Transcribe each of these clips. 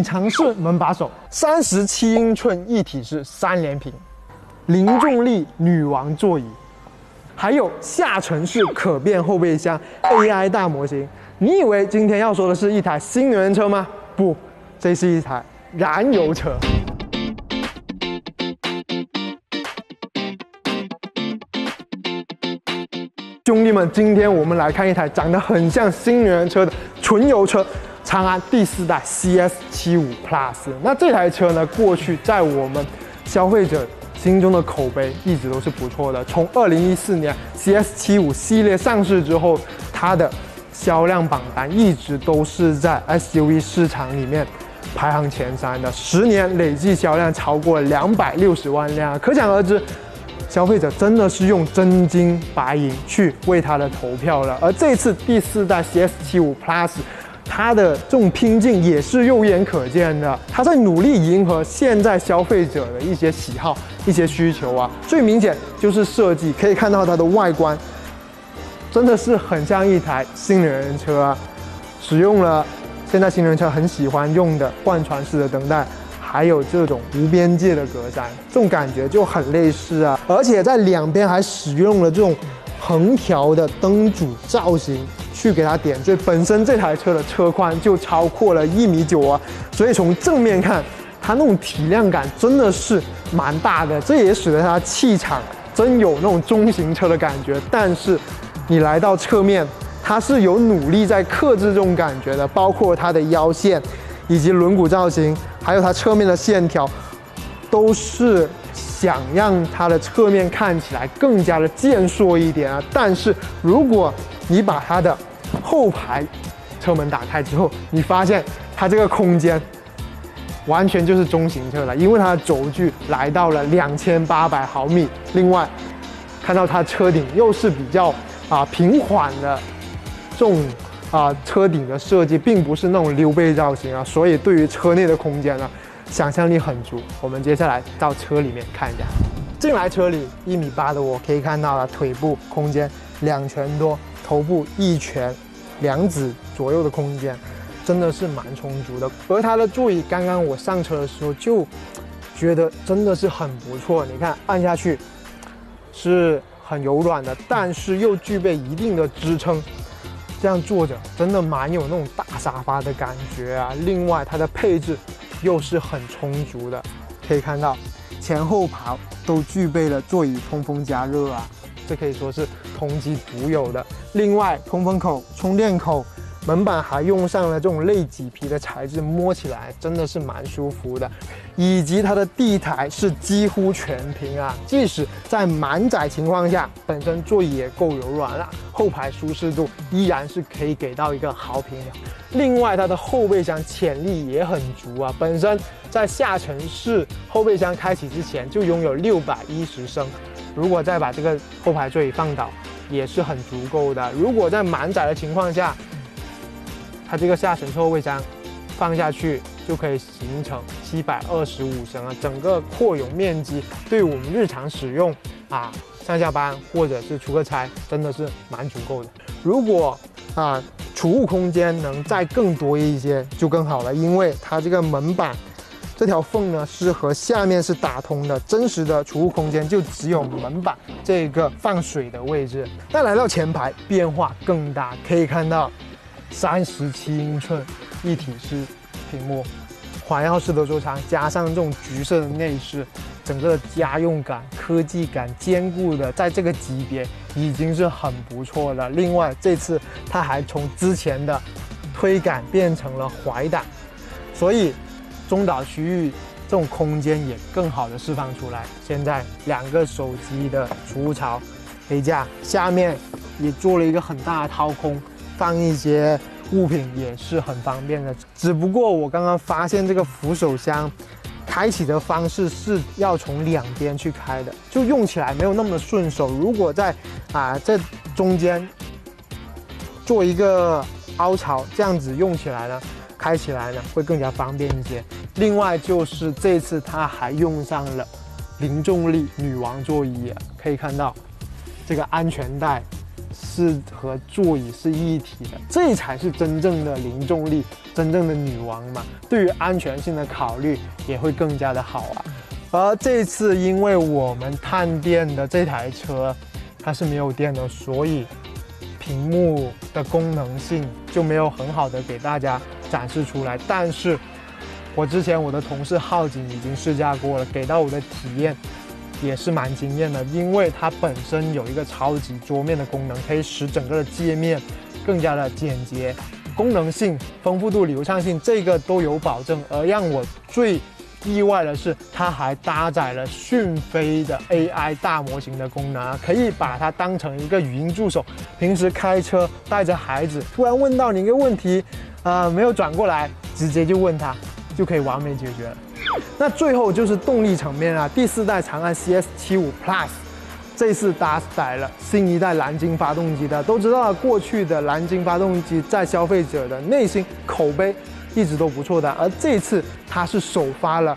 隐藏式门把手，三十七英寸一体式三连屏，零重力女王座椅，还有下沉式可变后备箱 AI 大模型。你以为今天要说的是一台新能源车吗？不，这是一台燃油车。兄弟们，今天我们来看一台长得很像新能源车的纯油车——长安第四代 CS75 Plus。那这台车呢，过去在我们消费者心中的口碑一直都是不错的。从2014年 CS75 系列上市之后，它的销量榜单一直都是在 SUV 市场里面排行前三的，十年累计销量超过两百六十万辆，可想而知。消费者真的是用真金白银去为它的投票了，而这次第四代 CS75 Plus，它的这种拼劲也是肉眼可见的，它在努力迎合现在消费者的一些喜好、一些需求啊。最明显就是设计，可以看到它的外观，真的是很像一台新能源车啊，使用了现在新能源车很喜欢用的贯穿式的灯带。还有这种无边界的格栅，这种感觉就很类似啊！而且在两边还使用了这种横条的灯组造型去给它点缀。本身这台车的车宽就超过了一米九啊，所以从正面看，它那种体量感真的是蛮大的。这也使得它气场真有那种中型车的感觉。但是你来到侧面，它是有努力在克制这种感觉的，包括它的腰线以及轮毂造型。还有它侧面的线条，都是想让它的侧面看起来更加的健硕一点啊。但是如果你把它的后排车门打开之后，你发现它这个空间完全就是中型车了，因为它的轴距来到了两千八百毫米。另外，看到它车顶又是比较啊平缓的这种。啊，车顶的设计并不是那种溜背造型啊，所以对于车内的空间呢，想象力很足。我们接下来到车里面看一下。进来车里，一米八的我可以看到了腿部空间两拳多，头部一拳两指左右的空间，真的是蛮充足的。而它的座椅，刚刚我上车的时候就觉得真的是很不错。你看，按下去是很柔软的，但是又具备一定的支撑。这样坐着真的蛮有那种大沙发的感觉啊！另外，它的配置又是很充足的，可以看到前后排都具备了座椅通风加热啊，这可以说是同级独有的。另外，通风口、充电口。门板还用上了这种类麂皮的材质，摸起来真的是蛮舒服的。以及它的地台是几乎全平啊，即使在满载情况下，本身座椅也够柔软了，后排舒适度依然是可以给到一个好评的。另外，它的后备箱潜力也很足啊，本身在下沉式后备箱开启之前就拥有六百一十升，如果再把这个后排座椅放倒，也是很足够的。如果在满载的情况下，它这个下沉后备箱放下去就可以形成七百二十五升啊，整个扩容面积对我们日常使用啊，上下班或者是出个差，真的是蛮足够的。如果啊储物空间能再更多一些就更好了，因为它这个门板这条缝呢是和下面是打通的，真实的储物空间就只有门板这个放水的位置。但来到前排变化更大，可以看到。三十七英寸一体式屏幕，环绕式的座舱，加上这种橘色的内饰，整个家用感、科技感兼顾的，在这个级别已经是很不错了。另外，这次它还从之前的推杆变成了怀档，所以中岛区域这种空间也更好的释放出来。现在两个手机的储物槽杯架下面也做了一个很大的掏空。放一些物品也是很方便的，只不过我刚刚发现这个扶手箱开启的方式是要从两边去开的，就用起来没有那么顺手。如果在啊这中间做一个凹槽，这样子用起来呢，开起来呢会更加方便一些。另外就是这次它还用上了零重力女王座椅，可以看到这个安全带。是和座椅是一体的，这才是真正的零重力，真正的女王嘛。对于安全性的考虑也会更加的好啊。而这次因为我们探店的这台车它是没有电的，所以屏幕的功能性就没有很好的给大家展示出来。但是我之前我的同事浩景已经试驾过了，给到我的体验。也是蛮惊艳的，因为它本身有一个超级桌面的功能，可以使整个的界面更加的简洁，功能性、丰富度、流畅性这个都有保证。而让我最意外的是，它还搭载了讯飞的 AI 大模型的功能，可以把它当成一个语音助手。平时开车带着孩子，突然问到你一个问题，啊，没有转过来，直接就问他，就可以完美解决了。那最后就是动力层面啊，第四代长安 CS75 Plus 这次搭载了新一代蓝鲸发动机的。都知道过去的蓝鲸发动机在消费者的内心口碑一直都不错的，而这次它是首发了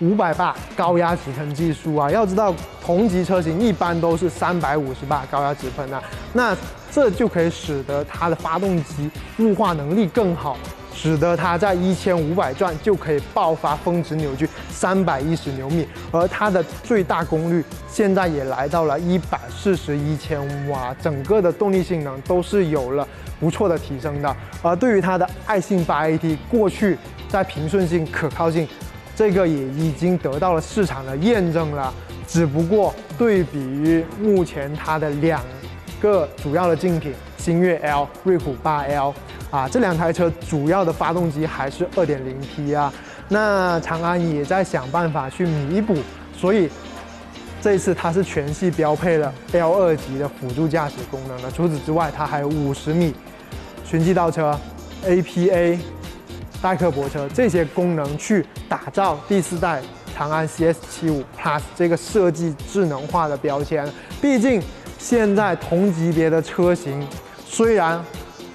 500巴高压直喷技术啊。要知道同级车型一般都是350巴高压直喷啊，那这就可以使得它的发动机雾化能力更好。使得它在一千五百转就可以爆发峰值扭矩三百一十牛米，而它的最大功率现在也来到了一百四十一千瓦，整个的动力性能都是有了不错的提升的。而对于它的爱信八 AT，过去在平顺性、可靠性，这个也已经得到了市场的验证了。只不过对比于目前它的两个主要的竞品，星越 L、瑞虎八 L。啊，这两台车主要的发动机还是 2.0T 啊，那长安也在想办法去弥补，所以这次它是全系标配了 L2 级的辅助驾驶功能的。除此之外，它还有50米循迹倒车、APA、代客泊车这些功能去打造第四代长安 CS75 Plus 这个设计智能化的标签。毕竟现在同级别的车型虽然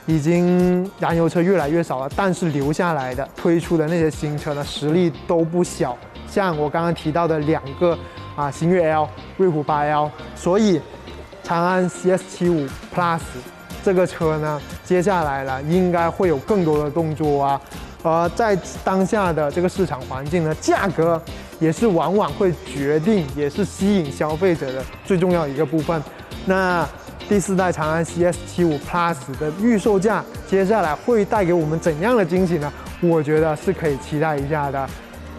已经燃油车越来越少了，但是留下来的推出的那些新车呢，实力都不小。像我刚刚提到的两个啊，星越 L、瑞虎 8L，所以长安 CS75 Plus 这个车呢，接下来呢应该会有更多的动作啊。而在当下的这个市场环境呢，价格也是往往会决定，也是吸引消费者的最重要一个部分。那第四代长安 CS75 Plus 的预售价，接下来会带给我们怎样的惊喜呢？我觉得是可以期待一下的。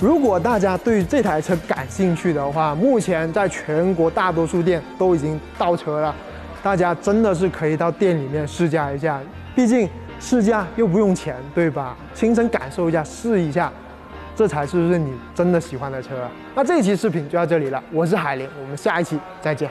如果大家对这台车感兴趣的话，目前在全国大多数店都已经到车了，大家真的是可以到店里面试驾一下。毕竟试驾又不用钱，对吧？亲身感受一下，试一下，这才是不是你真的喜欢的车？那这期视频就到这里了，我是海林，我们下一期再见。